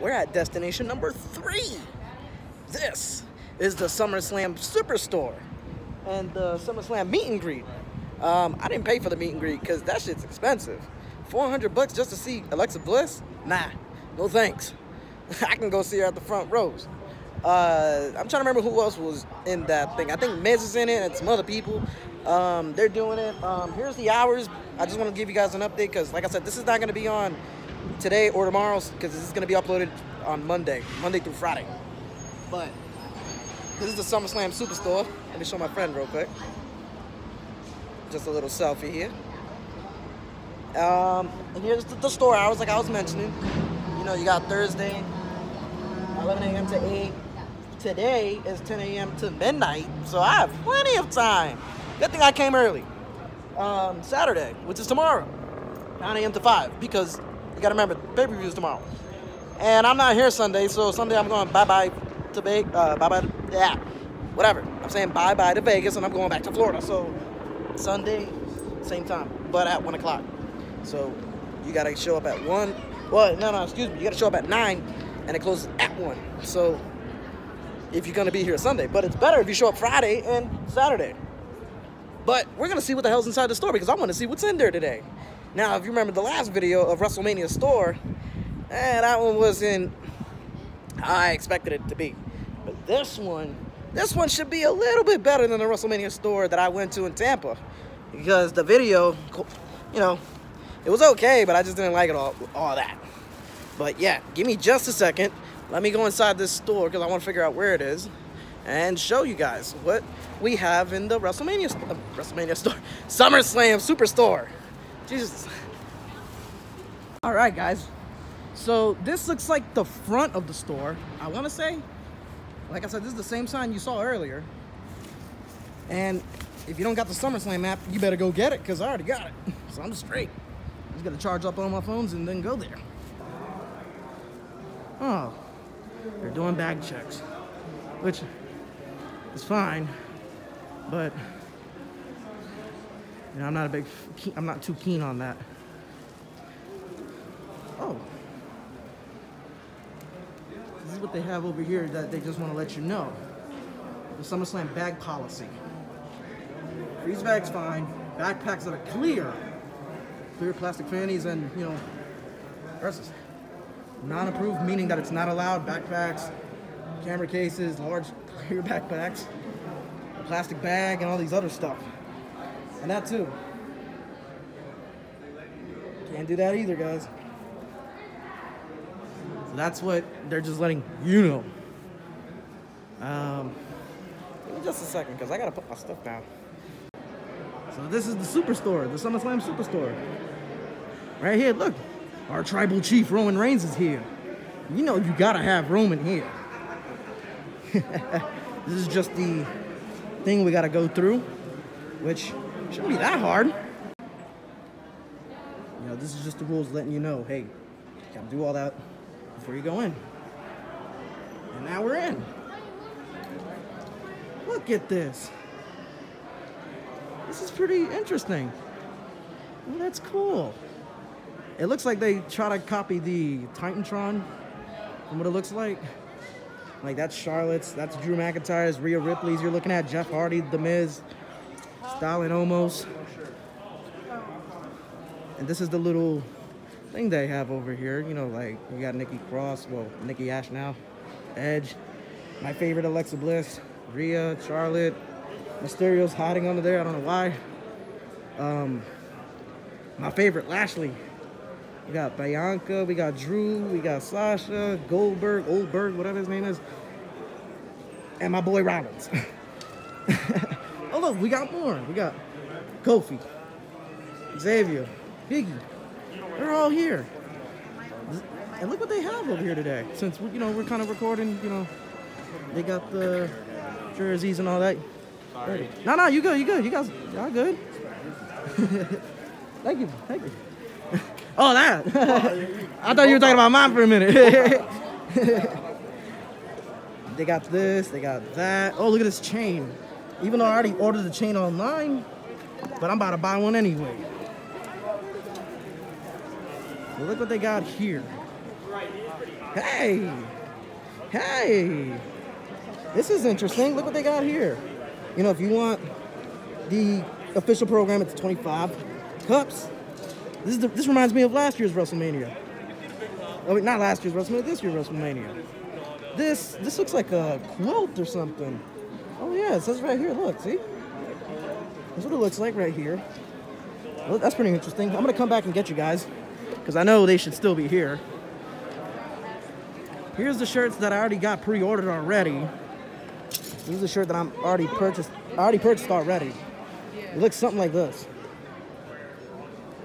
we're at destination number three. This is the SummerSlam Superstore and the SummerSlam meet and greet. Um, I didn't pay for the meet and greet because that shit's expensive. 400 bucks just to see Alexa Bliss? Nah, no thanks. I can go see her at the front rows. Uh, I'm trying to remember who else was in that thing. I think Miz is in it and some other people. Um, they're doing it. Um, here's the hours. I just want to give you guys an update because, like I said, this is not going to be on today or tomorrow because this is going to be uploaded on Monday, Monday through Friday. But this is the SummerSlam Superstore. Let me show my friend real quick. Just a little selfie here. Um, and here's the, the store hours, like I was mentioning. You know, you got Thursday, 11 a.m. to 8. Today is 10 a.m. to midnight, so I have plenty of time. Good thing I came early. Um, Saturday, which is tomorrow, 9 a.m. to 5, because you gotta remember, pay-per-view is tomorrow. And I'm not here Sunday, so Sunday I'm going bye-bye to Vegas, uh, bye-bye, yeah, whatever. I'm saying bye-bye to Vegas, and I'm going back to Florida, so Sunday, same time, but at 1 o'clock. So you gotta show up at 1. Well, no, no, excuse me, you gotta show up at 9, and it closes at 1. So if you're gonna be here Sunday, but it's better if you show up Friday and Saturday. But we're gonna see what the hell's inside the store because I want to see what's in there today. Now, if you remember the last video of WrestleMania store, eh, that one wasn't I expected it to be. But this one, this one should be a little bit better than the WrestleMania store that I went to in Tampa. Because the video, you know, it was okay, but I just didn't like it all, all that. But yeah, give me just a second. Let me go inside this store because I want to figure out where it is and show you guys what we have in the WrestleMania, uh, WrestleMania store, SummerSlam Superstore. Jesus. All right, guys. So this looks like the front of the store. I want to say, like I said, this is the same sign you saw earlier. And if you don't got the SummerSlam app, you better go get it because I already got it. So I'm straight. I'm just gonna charge up all my phones and then go there. Oh, they're doing bag checks, which is fine, but I'm not a big, I'm not too keen on that. Oh, this is what they have over here that they just want to let you know. The SummerSlam bag policy. Freeze bag's fine. Backpacks that are clear, clear plastic fannies, and you know, versus non-approved, meaning that it's not allowed. Backpacks, camera cases, large clear backpacks, a plastic bag, and all these other stuff. And that too. Can't do that either, guys. So that's what they're just letting you know. Um, just a second, because I gotta put my stuff down. So this is the superstore, the SummerSlam superstore. Right here, look. Our tribal chief Roman Reigns is here. You know you gotta have Roman here. this is just the thing we gotta go through, which shouldn't be that hard. You know, this is just the rules letting you know, hey, you gotta do all that before you go in. And now we're in. Look at this. This is pretty interesting. Well, that's cool. It looks like they try to copy the Titantron from what it looks like. Like that's Charlotte's, that's Drew McIntyre's, Rhea Ripley's. You're looking at Jeff Hardy, The Miz, Styling almost. And this is the little thing they have over here. You know, like you got Nikki Cross, well, Nikki Ash now, Edge, my favorite Alexa Bliss, Rhea, Charlotte, Mysterio's hiding under there. I don't know why. Um, my favorite, Lashley. We got Bianca, we got Drew, we got Sasha, Goldberg, Oldberg, whatever his name is, and my boy Rollins. look, we got more. We got Kofi, Xavier, Biggie. They're all here. And look what they have over here today. Since you know we're kind of recording, you know, they got the jerseys and all that. Sorry. No, no, you good, you good. You guys, y'all good. thank you, thank you. oh, that. I thought you were talking about mine for a minute. they got this, they got that. Oh, look at this chain. Even though I already ordered the chain online, but I'm about to buy one anyway. look what they got here. Hey, hey, this is interesting. Look what they got here. You know, if you want the official program, it's 25 cups. This is the, this reminds me of last year's WrestleMania. Oh, wait, not last year's WrestleMania, this year's WrestleMania. This this looks like a quilt or something. Oh yeah, it says right here. Look, see? That's what it looks like right here. Well, that's pretty interesting. I'm gonna come back and get you guys because I know they should still be here. Here's the shirts that I already got pre-ordered already. This is the shirt that I'm already purchased. I already purchased already. It looks something like this.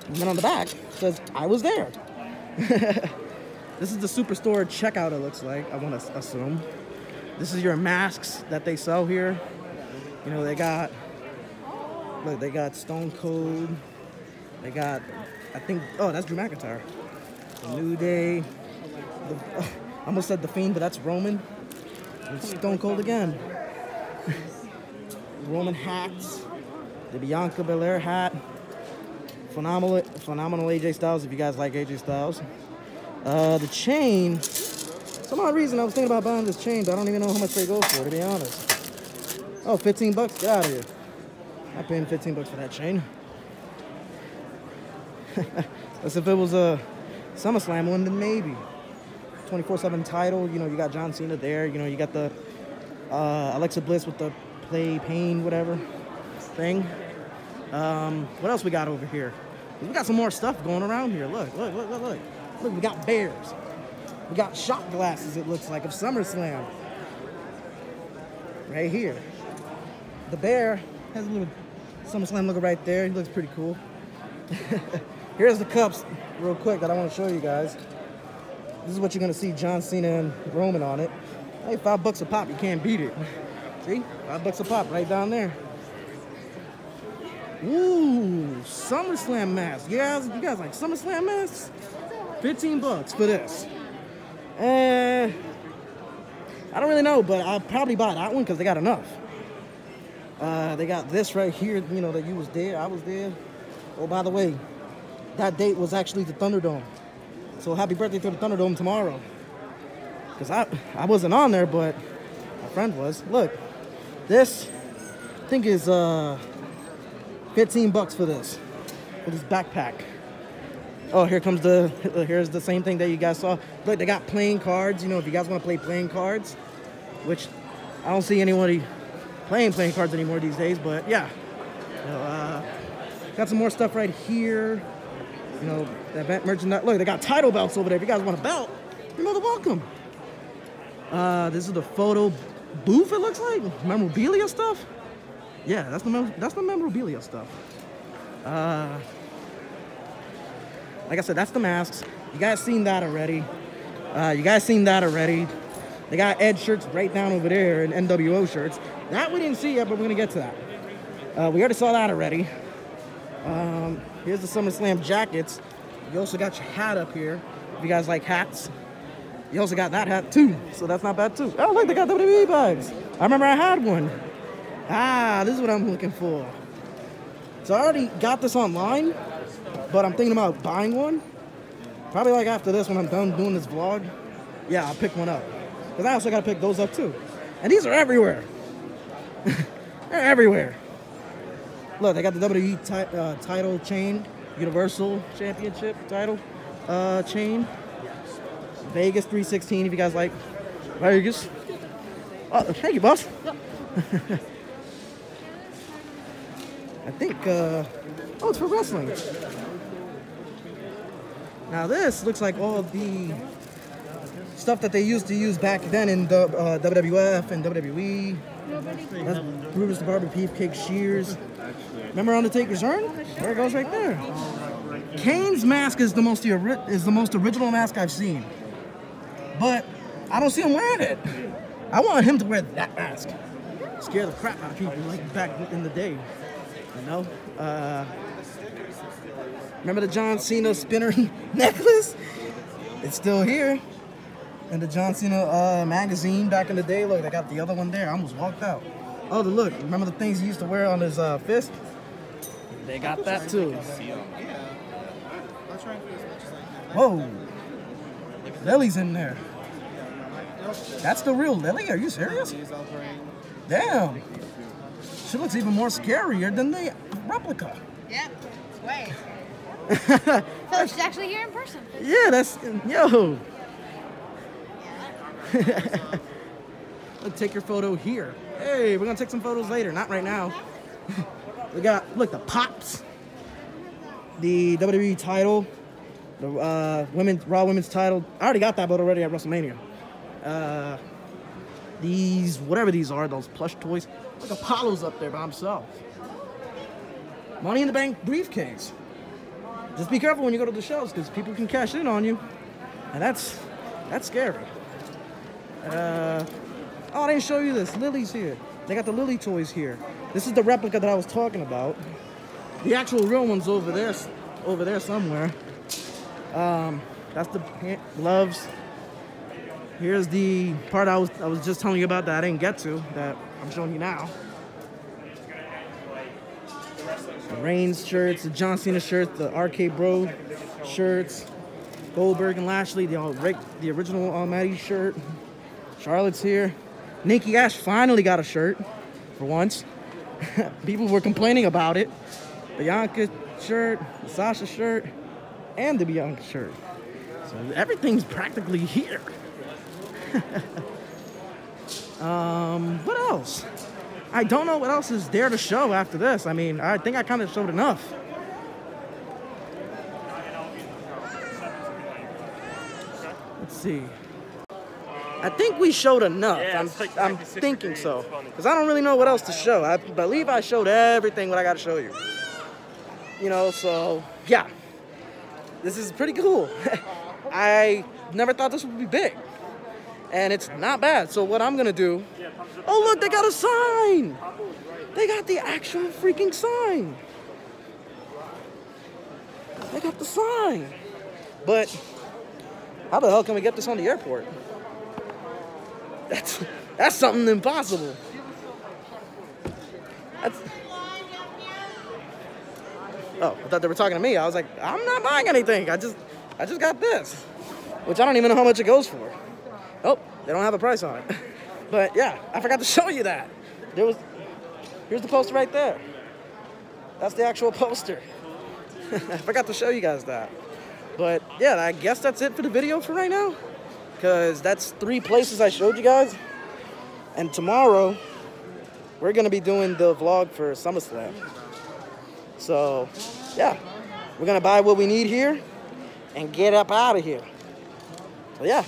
And then on the back says I was there. this is the superstore checkout. It looks like. I want to assume. This is your masks that they sell here. You know they got. Look, they got Stone Cold. They got, I think. Oh, that's Drew McIntyre. The New Day. The, oh, I almost said the Fiend, but that's Roman. And Stone Cold again. Roman hats, the Bianca Belair hat, phenomenal, phenomenal AJ Styles. If you guys like AJ Styles, uh, the chain. Some odd reason I was thinking about buying this chain, but I don't even know how much they go for. To be honest. Oh, 15 bucks. Get out of here. I paid 15 bucks for that chain. As if it was a SummerSlam one, then maybe. 24/7 title. You know, you got John Cena there. You know, you got the uh, Alexa Bliss with the play pain whatever thing. Um, what else we got over here? We got some more stuff going around here. Look, look, look, look, look. Look, we got bears. We got shot glasses, it looks like, of SummerSlam. Right here. The bear has a little SummerSlam logo right there. He looks pretty cool. Here's the cups, real quick, that I want to show you guys. This is what you're gonna see John Cena and Roman on it. Hey, five bucks a pop, you can't beat it. See, five bucks a pop right down there. Ooh, SummerSlam mask. You guys, you guys like SummerSlam masks? 15 bucks for this. Uh, I don't really know, but I'll probably buy that one because they got enough. Uh, they got this right here, you know, that you was there, I was there. Oh, by the way, that date was actually the Thunderdome. So happy birthday to the Thunderdome tomorrow. Because I, I wasn't on there, but my friend was. Look, this I think is uh, 15 bucks for this, for this backpack. Oh, here comes the, here's the same thing that you guys saw. Look, they got playing cards. You know, if you guys want to play playing cards, which I don't see anybody playing playing cards anymore these days, but yeah. You know, uh, got some more stuff right here. You know, the event merchandise. Look, they got title belts over there. If you guys want a belt, you're more than welcome. Uh, this is the photo booth, it looks like. Memorabilia stuff. Yeah, that's the, that's the memorabilia stuff. Uh, like I said, that's the masks. You guys seen that already. Uh, you guys seen that already. They got Ed shirts right down over there and NWO shirts. That we didn't see yet, but we're gonna get to that. Uh, we already saw that already. Um, here's the SummerSlam jackets. You also got your hat up here. If you guys like hats, you also got that hat too. So that's not bad too. Oh look, they got WWE bags. I remember I had one. Ah, this is what I'm looking for. So I already got this online, but I'm thinking about buying one. Probably like after this when I'm done doing this vlog. Yeah, I'll pick one up. Because I also got to pick those up too. And these are everywhere. They're everywhere. Look, they got the WWE ti uh, title chain, Universal Championship title uh, chain. Vegas 316 if you guys like Vegas. Oh, thank you, boss. I think, uh, oh, it's for wrestling. Now this looks like all the stuff that they used to use back then in the uh, WWF and WWE. That's Brutus the Barber Beefcake Shears. Remember Undertaker's urn? There it goes right there. Kane's mask is the most is the most original mask I've seen, but I don't see him wearing it. I want him to wear that mask. Scare the crap out of people like back in the day. You know? Uh, remember the John Cena spinner necklace? It's still here. And the John Cena uh, magazine back in the day. Look, they got the other one there. I almost walked out. Oh, the look. Remember the things he used to wear on his uh, fist? They got that too. Whoa. Lilly's in there. That's the real Lilly? Are you serious? Damn. She looks even more scarier than the replica. Yep. Way. so she's actually here in person. Yeah, that's yo. Let's take your photo here. Hey, we're gonna take some photos later, not right now. we got look the pops, the WWE title, the uh, women's Raw Women's title. I already got that belt already at WrestleMania. Uh, these whatever these are, those plush toys. Like Apollo's up there by himself. Money in the Bank briefcase. Just be careful when you go to the shows because people can cash in on you, and that's that's scary. Uh, oh, I didn't show you this. Lilly's here. They got the Lilly toys here. This is the replica that I was talking about. The actual real one's over there, over there somewhere. Um, that's the gloves. Here's the part I was I was just telling you about that I didn't get to that I'm showing you now. The Reigns shirts, the John Cena shirts, the RK Bro shirts, Goldberg and Lashley, the all the original Almighty shirt. Charlotte's here. Nikki Ash finally got a shirt for once. People were complaining about it. Bianca shirt, the Sasha shirt, and the Bianca shirt. So everything's practically here. um, what else? I don't know what else is there to show after this. I mean, I think I kind of showed enough. Let's see. I think we showed enough. Yeah, I'm, like I'm thinking so. Because I don't really know what else to show. I believe I showed everything what I got to show you. You know, so yeah. This is pretty cool. I never thought this would be big. And it's not bad. So what I'm to do... Oh, look, they got a sign! They got the actual freaking sign. They got the sign. But how the hell can we get this on the airport? That's that's something impossible. That's, oh, I thought they were talking to me. I was like, I'm not buying anything. I just I just got this, which I don't even know how much it goes for. They don't have a price on it. But yeah, I forgot to show you that. There was here's the poster right there. That's the actual poster. I forgot to show you guys that. But yeah, I guess that's it for the video for right now because that's three places I showed you guys. And tomorrow, we're gonna be doing the vlog for SummerSlam. So, yeah, we're gonna buy what we need here and get up out of here. So yeah,